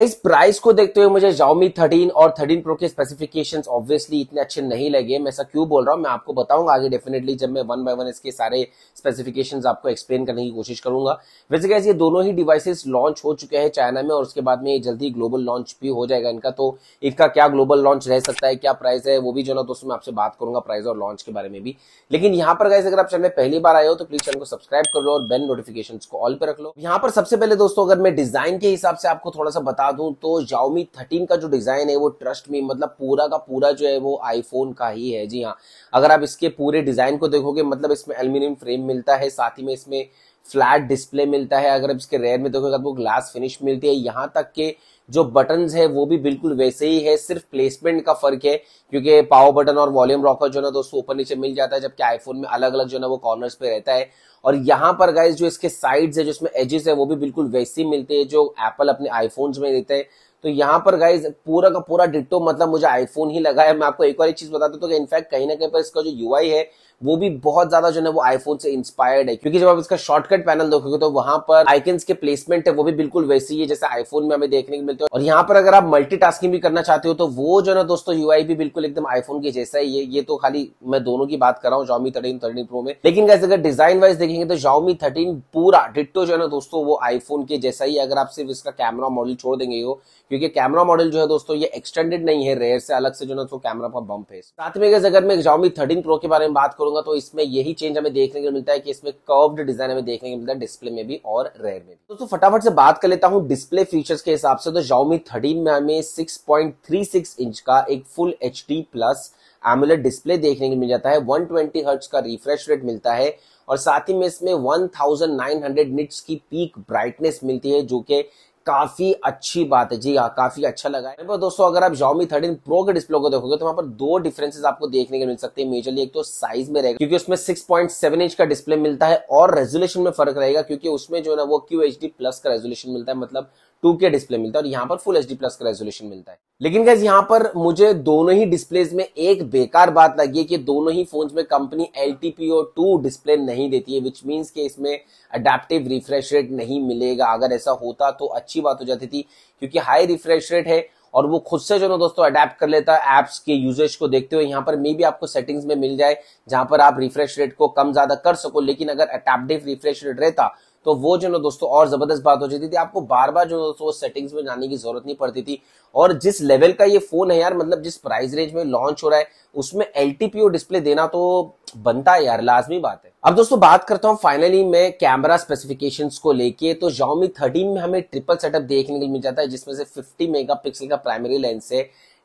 इस प्राइस को देखते हुए मुझे Xiaomi 13 और 13 Pro के स्पेसिफिकेशंस ऑब्वियसली इतने अच्छे नहीं लगे। मैं ऐसा क्यों बोल रहा हूँ? मैं आपको बताऊँगा आगे डेफिनेटली जब मैं वन बाय वन इसके सारे स्पेसिफिकेशंस आपको एक्सप्लेन करने की कोशिश करूँगा। वैसे कैसे ये दोनों ही डिवाइसेस लॉन्च हो चुके हैं चाइना में और उसके बाद में जल्दी ग्लोबल लॉन्च भी हो जाएगा इनका। तो इनका क्या ग्लोबल लॉन्च रह सकता है, क्या प्राइस है, वो भी जो ना दोस्तों मैं आपसे बात करूँगा प्राइस और लॉन्च के बारे में भी। लेकिन यहाँ पर गाइस अगर आप चैनल पहली बार आए हो तो प्लीज़ चैनल को सब्सक्राइब कर लो और बेल नोटिफिकेशन को ऑल पे रख लो। यहाँ पर सबसे पहले दोस्तों अगर मैं डिज़ाइन के हिसाब से आपको थोड़ा सा बता दूँ तो जाओमी थर्टीन का जो डिज़ाइन है, वो ट्रस्ट में मतलब पूरा का पूरा जो है वो आईफोन का ही है। जी हाँ अगर आप इसके पूरे डिज़ाइन को देखोगे मतलब इसमें एल्यूमिनियम फ्रेम मिलता है, साथ ही में इसमें फ्लैट डिस्प्ले मिलता है, अगर आप इसके रेयर में देखोगे आपको ग्लास फिनिश मिलती है, यहाँ तक के जो बटन है, वो भी बिल्कुल वैसे ही है, सिर्फ़ प्लेसमेंट का फ़र्क है, क्योंकि पावर बटन और वॉल्यूम रॉकर जो ना, दोस्तों, ऊपर नीचे मिल जाता है, जबकि आईफोन में अलग अलग जो ना, वो कॉर्नर्स पे रहता है। और यहाँ पर गाइज़ जो इसके साइड्स है, जो इसमें एजेस है, वो भी बिल्कुल वैसे ही मिलते हैं, जो एप्पल अपने आईफोन्स में देते हैं। तो यहाँ पर गाइज़ पूरा का पूरा डिट्टो मतलब मुझे आईफोन ही लगा है। मैं आपको एक और एक चीज़ बता दूँ तो इनफैक्ट कहीं ना कहीं पर इसका जो यूआई है, वो भी बहुत ज़्यादा जो है वो आईफोन से इंस्पायर्ड है। क्योंकि जब आप इसका शॉर्टकट पैनल देखोगे तो वहाँ पर आइकन्स के प्लेसमेंट है, वो भी बिल्कुल वैसी ही है, जैसे आईफोन में हमें देखने को मिलते हैं। और यहाँ पर अगर आप मल्टीटास्किंग भी करना चाहते हो तो वो जो ना दोस्तों यूआई भी बिल्कुल एकदम आईफोन के जैसा ही है। ये तो खाली मैं दोनों की बात कर रहा हूँ जॉमी थर्टीन थर्टीन प्रो में। लेकिन कैसे अगर डिज़ाइन वाइज देखेंगे तो जॉमी थर्टीन पूरा डिट्टो जो है ना दोस्तों, वो आईफोन के जैसा ही अगर आप सिर्फ़ इसका कैमरा मॉडल छोड़ देंगे हो क्योंकि कैमरा मॉडल जो है दोस्तों, ये एक्सटेंडेड नहीं है रेयर से अलग से जो ना तो कैमरा का बम्प है। साथ में अगर मैं Xiaomi 13 Pro के बारे में बात करूँगा तो इसमें यही चेंज हमें देखने को मिलता है कि इसमें कर्व्ड डिज़ाइन हमें देखने को मिलता है डिस्प्ले में भी और रेयर में भी। दोस्तों, फटाफट से बात कर लेता हूँ डिस्प्ले फीचर्स के हिसाब से। तो Xiaomi 13 में हमें 6.36 इंच का एक full HD plus AMOLED display देखने को मिल जाता है। 120 हर्ट्ज का रिफ्रेश रेट मिलता है और साथ ही में इसमें 1900 निट्स की पीक ब्राइटनेस मिलती है, जो कि काफ़ी अच्छी बात है। जी हाँ काफ़ी अच्छा लगा। है दोस्तों, अगर आप Xiaomi 13 Pro के डिस्प्ले को देखोगे तो वहाँ पर दो डिफरेंसेस आपको देखने को मिल सकते हैं मेजरली एक तो साइज़ में रहेगा, क्योंकि उसमें 6.7 इंच का डिस्प्ले मिलता है और रेजोल्यूशन में फ़र्क रहेगा, क्योंकि उसमें जो है वो QHD प्लस का रेजोल्यूशन मिलता है। मतलब टू के डिस्प्ले मिलता है और यहाँ पर फुल एच प्लस का रेजोल्यूशन मिलता है। लेकिन गैस यहाँ पर मुझे दोनों ही डिस्प्लेज में एक बेकार बात लगी है कि दोनों ही फोन्स में कंपनी एल टू डिस्प्ले नहीं देती है विच मीन्स के इसमें अडेप्टिव रिफ्रेश रेट नहीं मिलेगा। अगर ऐसा होता तो अच्छी बात हो जाती थी, क्योंकि हाई रिफ्रेश रेट है और वो खुद से जो ना दोस्तों अडेप्ट कर लेता है एप्स के यूजेज को देखते हुए। यहाँ पर मे भी आपको सेटिंग्स में मिल जाए जहाँ पर आप रिफ्रेश रेट को कम ज़्यादा कर सको, लेकिन अगर अडेप्टिव रिफ्रेश रेट रहता तो वो जो ना दोस्तों, और ज़बरदस्त बात हो जाती थी, आपको बार बार जो दोस्तों सेटिंग्स में जाने की ज़रूरत नहीं पड़ती थी। और जिस लेवल का ये फ़ोन है यार मतलब जिस प्राइस रेंज में लॉन्च हो रहा है, उसमें एल डिस्प्ले देना तो बनता है यार, लाजमी बात है। अब दोस्तों, बात करता हूँ फाइनली मैं कैमरा स्पेसिफिकेशंस को लेके तो Xiaomi 13 में हमें ट्रिपल सेटअप देखने को मिल जाता है, जिसमें से 50 मेगापिक्सल का प्राइमरी लेंस है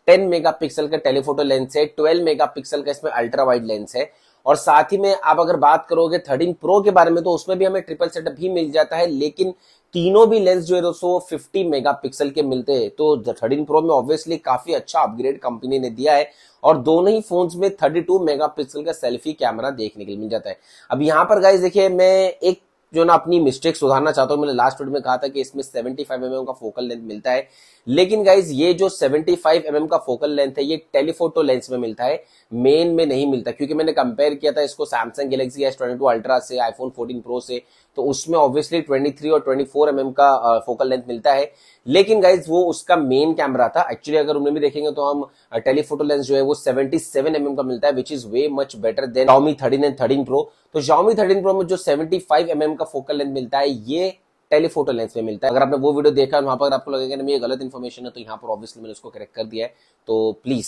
10 मेगापिक्सल का टेलीफोटो लेंस है 12 मेगापिक्सल का इसमें अल्ट्रा वाइड लेंस है। और साथ ही में आप अगर बात करोगे थर्टीन प्रो के बारे में तो उसमें भी हमें ट्रिपल सेटअप ही मिल जाता है, लेकिन तीनों भी लेंस जो है दोस्तों वो 50 मेगापिक्सल के मिलते हैं। तो थर्टीन प्रो में ऑब्वियसली काफ़ी अच्छा अपग्रेड कंपनी ने दिया है और दोनों ही फोन्स में 32 मेगापिक्सल का सेल्फी कैमरा देखने के लिए मिल जाता है। अब यहाँ पर गाइज़ देखिए, मैं एक जो ना अपनी मिस्टेक सुधारना चाहता हूँ। मैंने लास्ट वीडियो में कहा था कि इसमें 75 फाइव mm का फोकल लेंथ मिलता है। लेकिन गाइज़ ये जो 75 फाइव mm का फोकल लेंथ है, ये टेलीफोटो लेंस में मिलता है। मेन में नहीं मिलता, क्योंकि मैंने कंपेयर किया था इसको Samsung Galaxy S twenty ultra से आईफोन 14 प्रो से। तो उसमें ऑब्वियसली 23 और 24 फोर mm का फोकल लेंथ मिलता है। लेकिन गाइज़ वो उसका मेन कैमरा था। एक्चुअली अगर उन्हें भी देखेंगे तो हम टेलीफोटो लेंस जो है, वो 77 सेवन mm का मिलता है which is way much better than Xiaomi 13 and 13 pro तो Xiaomi 13 प्रो में जो 75 फाइव mm का फोकल लेंथ मिलता है, ये टेलीफोटो लेंस में मिलता है। अगर आपने वो वीडियो देखा वहाँ पर आपको लगेगा ना ये गलत इन्फॉर्मेशन है तो यहाँ पर ऑब्वियसली मैंने उसको करेक्ट कर दिया है। तो प्लीज़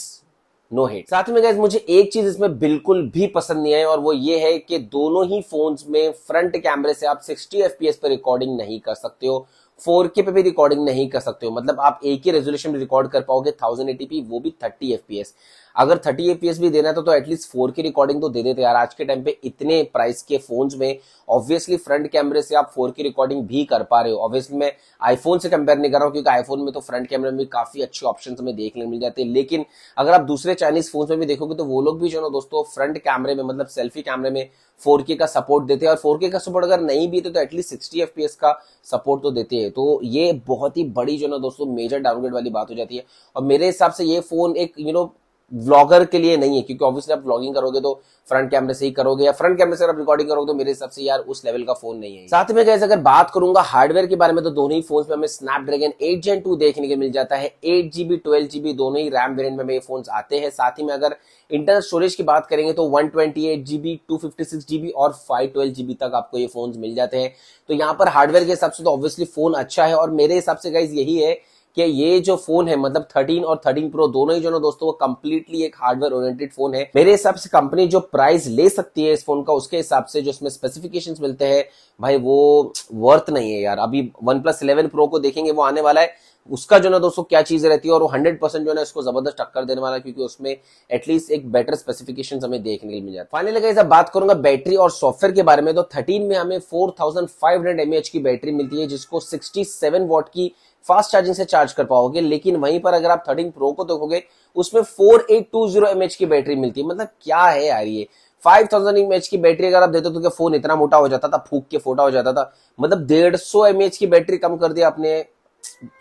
नो हेट साथ में गैस मुझे एक चीज़ इसमें बिल्कुल भी पसंद नहीं आई, और वो ये है कि दोनों ही फोन्स में फ्रंट कैमरे से आप 60 एफपीएस पर रिकॉर्डिंग नहीं कर सकते हो। 4K पे भी रिकॉर्डिंग नहीं कर सकते हो। मतलब आप एक ही रेजोल्यूशन में रिकॉर्ड कर पाओगे 1080p वो भी 30 एफपीएस अगर 30 एफपीएस भी देना था तो एटलीस्ट 4K रिकॉर्डिंग तो दे देते यार। आज के टाइम पे इतने प्राइस के फोन्स में ऑब्वियसली फ्रंट कैमरे से आप फोर की रिकॉर्डिंग भी कर पा रहे हो। ऑब्वियसली मैं आईफोन से कंपेयर नहीं कर रहा हूँ, क्योंकि आईफोन में तो फ्रंट कैमरे में काफ़ी अच्छे ऑप्शन हमें देखने मिल जाते हैं। लेकिन अगर आप दूसरे चाइनीज़ फ़ोन में भी देखोगे तो वो लोग भी जो ना दोस्तों फ्रंट कैमरे में मतलब सेल्फी कैमरे में 4K का सपोर्ट देते हैं और 4K का सपोर्ट अगर नहीं भी तो एटलीस्ट सिक्सटी एफ़ का सपोर्ट तो देते हैं। तो ये बहुत ही बड़ी, जो ना, दोस्तों मेजर डाउनग्रेड वाली बात हो जाती है। और मेरे हिसाब से ये फ़ोन एक यू नो व्लॉगर के लिए नहीं है, क्योंकि ऑब्वियसली आप व्लॉगिंग करोगे तो फ्रंट कैमरे से ही करोगे, या फ्रंट कैमरे से आप रिकॉर्डिंग करोगे तो मेरे हिसाब से यार उस लेवल का फ़ोन नहीं है साथ में कैसे अगर बात करूँगा हार्डवेयर के बारे में तो दोनों ही फ़ोन में हमें स्नैपड्रैगन एट जेन टू देखने को मिल जाता है। एट जीबी ट्वेल्व जीबी दोनों ही रैम वेरियंट में ये फ़ोन आते हैं। साथ ही में अगर इंटरनल स्टोरेज की बात करेंगे तो one twenty eight GB two fifty six GB और फाइव ट्वेल्व जीबी तक आपको ये फ़ोन मिल जाते हैं। तो यहाँ पर हार्डवेयर के हिसाब से तो ऑब्वियसली फ़ोन अच्छा है और मेरे हिसाब से गाइज़ यही है कि ये जो फ़ोन है मतलब 13 और 13 प्रो दोनों ही जो ना दोस्तों, वो कंप्लीटली एक हार्डवेयर ओरिएंटेड फ़ोन है। मेरे हिसाब से कंपनी जो प्राइस ले सकती है इस फ़ोन का, उसके हिसाब से जो इसमें स्पेसिफिकेशंस मिलते हैं, भाई वो वर्थ नहीं है यार। अभी वन प्लस इलेवन प्रो को देखेंगे, वो आने वाला है। उसका जो ना दोस्तों क्या चीज़ रहती है और वो हंड्रेड परसेंट जो है इसको ज़बरदस्त टक्कर देने वाला क्योंकि उसमें एटलीस्ट एक बेटर स्पेसिफिकेशन हमें देखने को मिल जाता है फाइनली बात करूँगा बैटरी और सॉफ्टवेयर के बारे में तो थर्टीन में हमें four thousand five hundred mAh की बैटरी मिलती है, जिसको सिक्सटी सेवन वॉट की फास्ट चार्जिंग से चार्ज कर पाओगे। लेकिन वहीं पर अगर आप थर्टीन प्रो को देखोगे, उसमें four eight two zero mAh की बैटरी मिलती है। मतलब क्या है यार ये? फाइव थाउज़ेंड एमएच की बैटरी अगर आप देते तो क्या फ़ोन इतना मोटा हो जाता था, फूक के फोटा हो जाता था? मतलब डेढ़ सौ एमएच की बैटरी कम कर दिया आपने।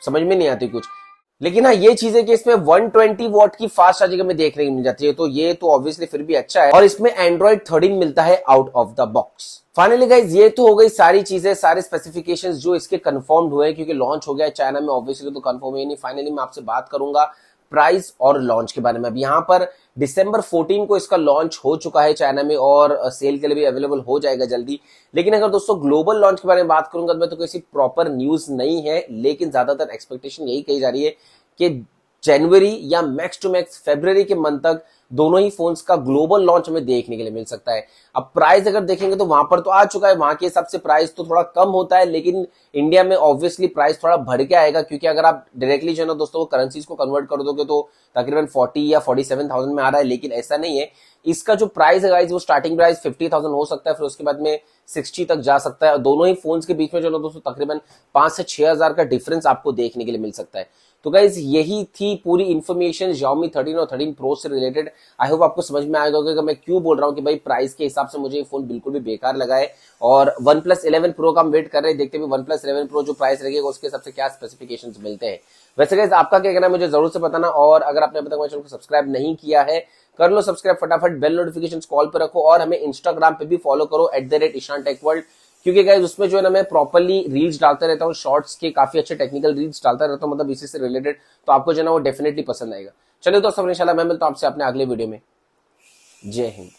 समझ में नहीं आती कुछ। लेकिन हाँ ये चीज़ है कि इसमें 120 वॉट की फास्ट चार्जिंग हमें देखने को मिल जाती है तो ये तो ऑब्वियसली फिर भी अच्छा है। और इसमें एंड्रॉइड थर्टीन मिलता है out of the box finally guys ये तो हो गई सारी चीज़ें, सारे स्पेसिफिकेशंस जो इसके कंफर्म हुए क्योंकि लॉन्च हो गया चाइना में ऑब्वियसली तो कंफर्म है नहीं। फाइनली मैं आपसे बात करूँगा प्राइस और लॉन्च के बारे में। अब यहाँ पर दिसंबर 14 को इसका लॉन्च हो चुका है चाइना में और सेल के लिए भी अवेलेबल हो जाएगा जल्दी। लेकिन अगर दोस्तों ग्लोबल लॉन्च के बारे में बात करूँगा तो मैं तो किसी प्रॉपर न्यूज़ नहीं है, लेकिन ज़्यादातर एक्सपेक्टेशन यही कही जा रही है कि जनवरी या मैक्स टू मैक्स फेब्रवरी के मंथ तक दोनों ही फोन्स का ग्लोबल लॉन्च हमें देखने के लिए मिल सकता है। अब प्राइस अगर देखेंगे तो वहाँ पर तो आ चुका है, वहाँ के हिसाब से प्राइस तो थोड़ा कम होता है, लेकिन इंडिया में ऑब्वियसली प्राइस थोड़ा बढ़ के आएगा, क्योंकि अगर आप डायरेक्टली जो है ना दोस्तों करेंसीज को कन्वर्ट कर दोगे तो तकरीबन फोर्टी या फोर्टी सेवन थाउज़ेंड में आ रहा है, लेकिन ऐसा नहीं है। इसका जो प्राइस है वो स्टार्टिंग प्राइस फिफ्टी थाउज़ेंड हो सकता है, फिर उसके बाद में सिक्सटी तक जा सकता है। दोनों ही फोन्स के बीच में जो ना दोस्तों, तकरीबन पाँच से छह हज़ार का डिफरेंस आपको देखने के लिए मिल सकता है। तो गाइज़ यही थी पूरी इन्फॉर्मेशन Xiaomi 13 और 13 Pro से रिलेटेड आई होप आपको समझ में आएगा कि मैं क्यों बोल रहा हूँ कि भाई प्राइस के हिसाब से मुझे ये फ़ोन बिल्कुल भी बेकार लगा है और वन प्लस इलेवन प्रो का हम वेट कर रहे हैं, देखते हैं वन प्लस इलेवन प्रो जो प्राइस रहेगा उसके हिसाब से क्या स्पेसिफिकेशन मिलते हैं। वैसे गाइज़ आपका क्या कहना है मुझे ज़रूर से बताना और अगर आपने अभी तक मेरे चैनल को सब्सक्राइब नहीं किया है, कर लो सब्सक्राइब फटाफट बेल नोटिफिकेशन कॉल पर रखो और हमें इंस्टाग्राम पे भी फॉलो करो at rate Ishan tech world क्योंकि गाइज़ उसमें जो है ना मैं प्रॉपरली रील्स डालता रहता हूँ शॉर्ट्स के काफ़ी अच्छे टेक्निकल रील्स डालता रहता हूँ मतलब इसी से रिलेटेड तो आपको जो है ना वो डेफिनेटली पसंद आएगा। चलिए दोस्तों इंशाल्लाह मैं मिलता हूँ आपसे अपने अगले वीडियो में। जय हिंद।